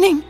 happening?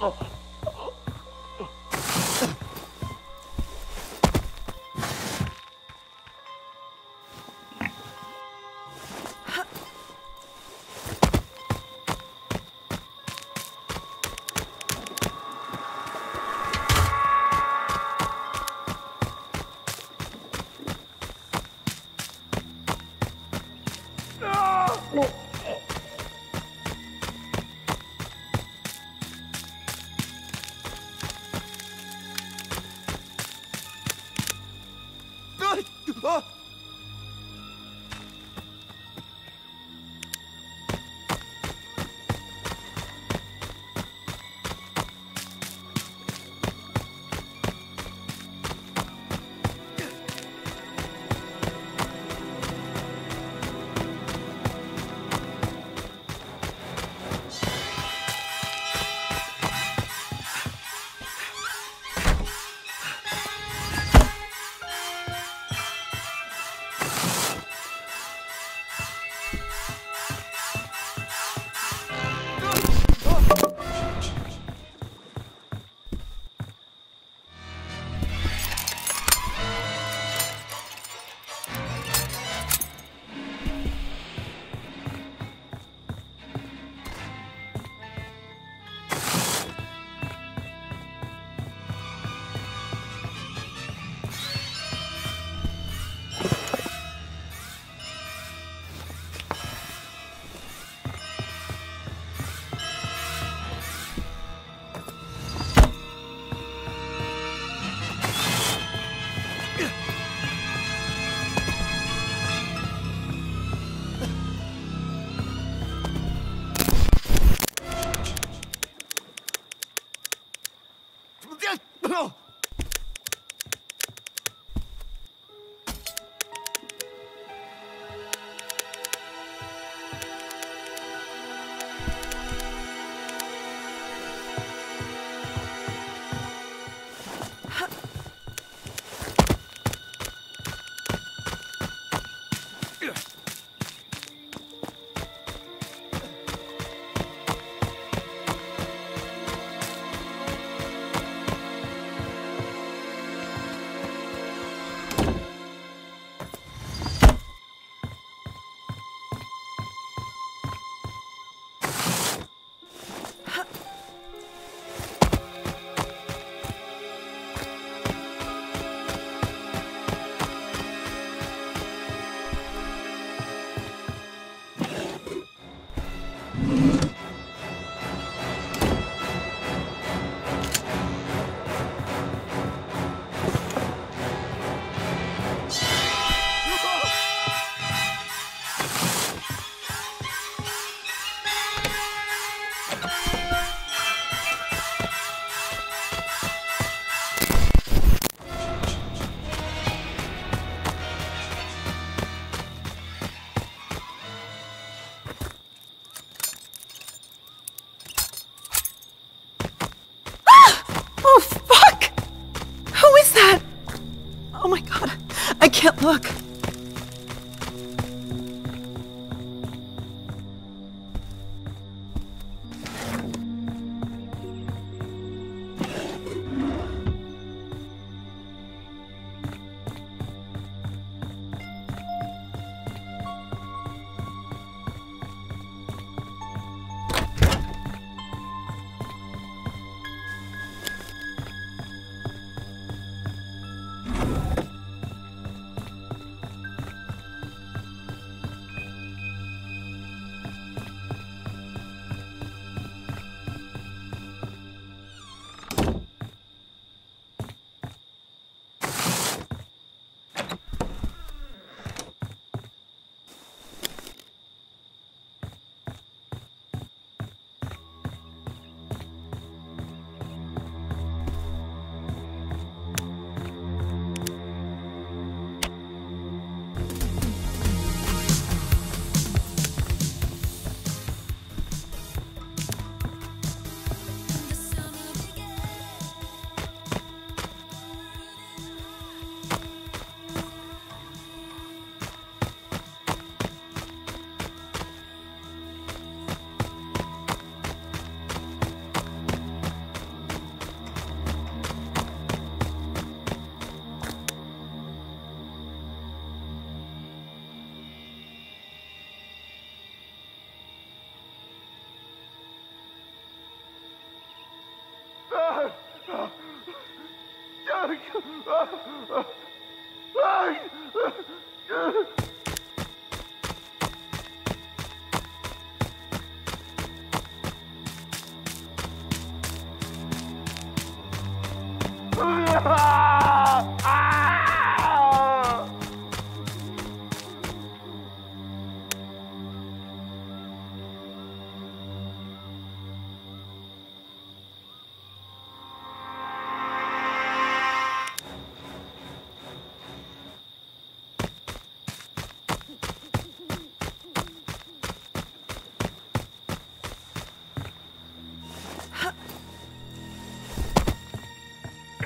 哦。Oh!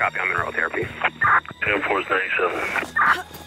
Copy, I'm in neural therapy. Air Force 97.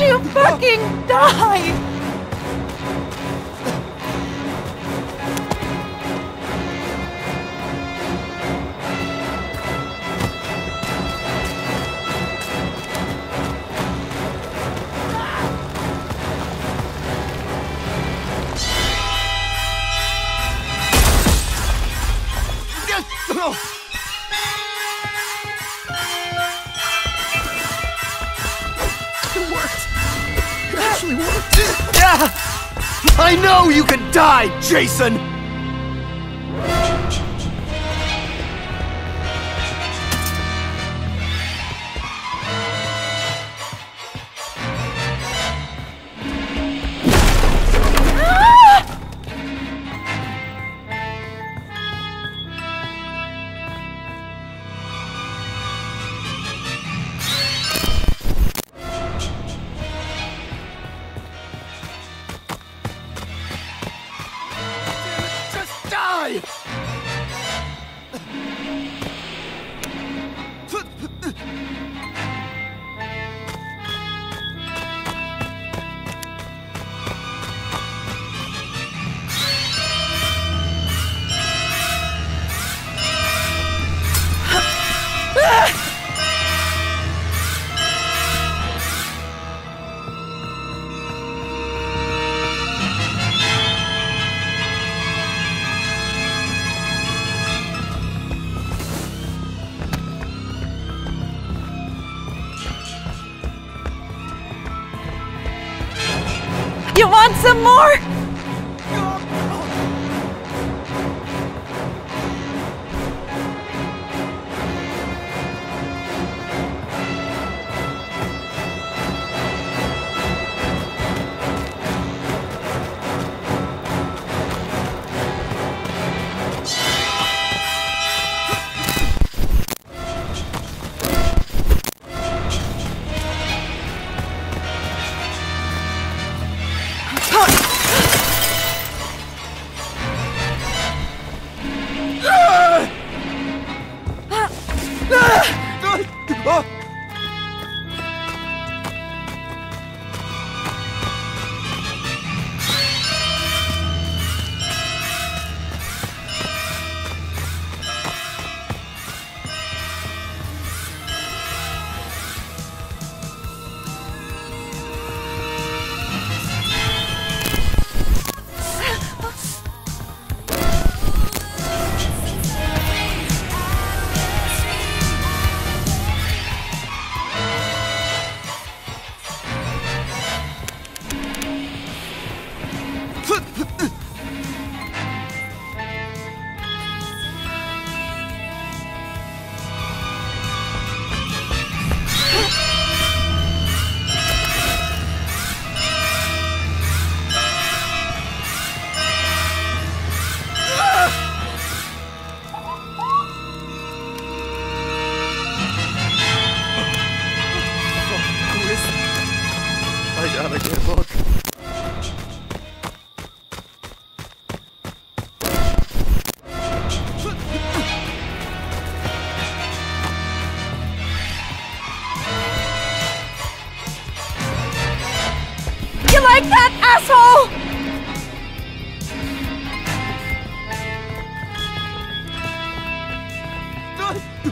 You fucking die? Know you can die, Jason! Like that, asshole?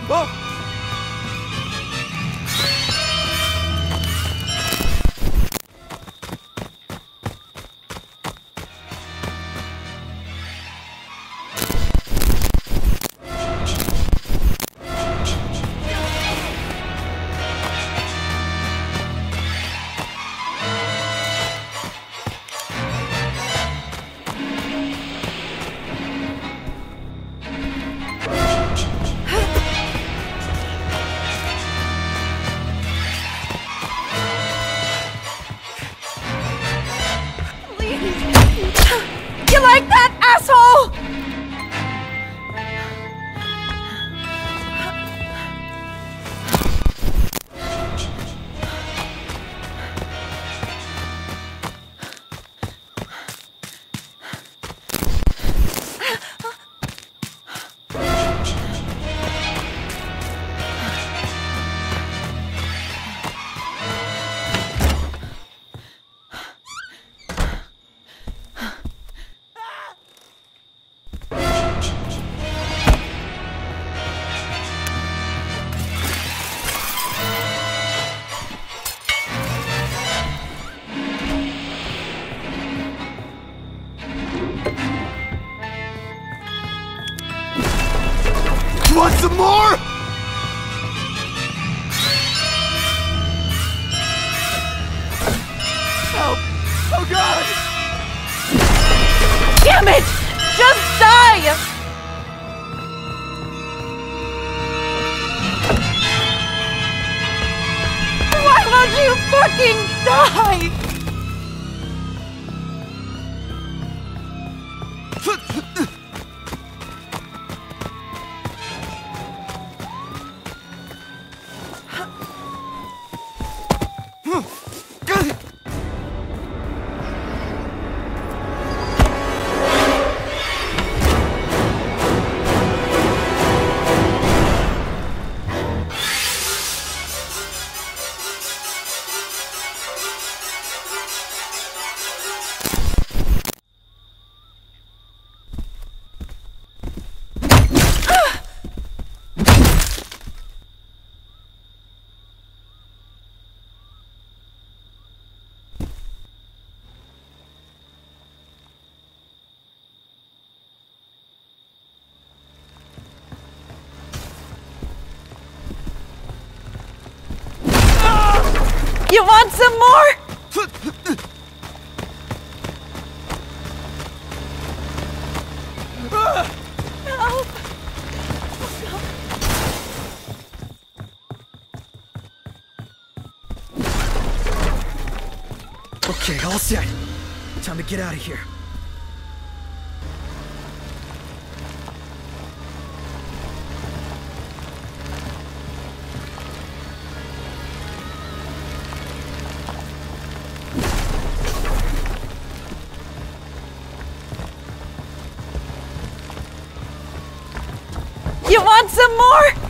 Oh! Won't you fucking die? You want some more? Okay, all set. Time to get out of here. Some more?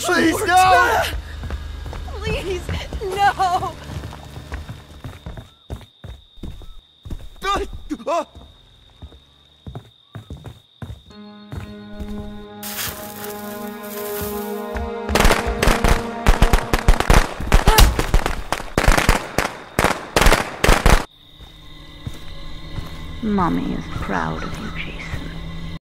Please, no! Please, no! Mommy is proud of you.